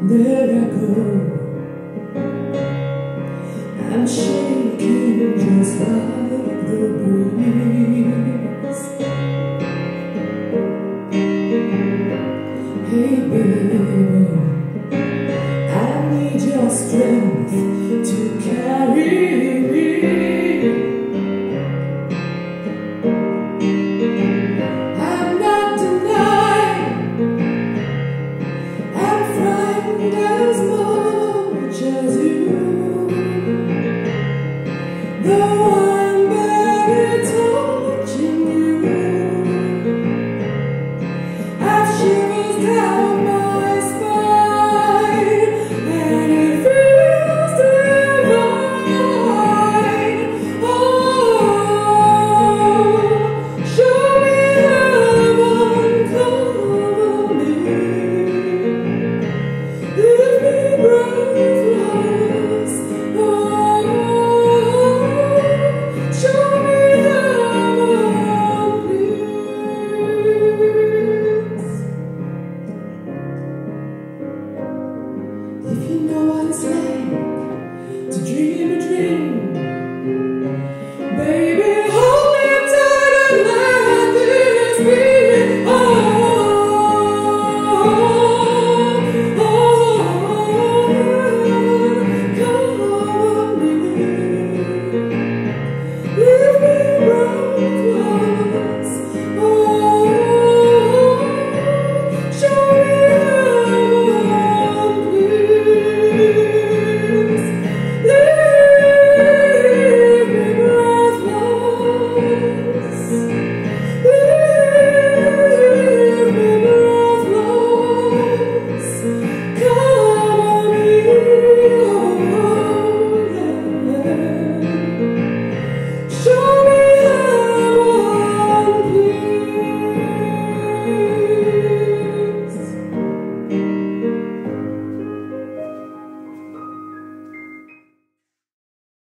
miracle. I'm shaking just like the breeze. Hey, baby, I need your strength. the His name.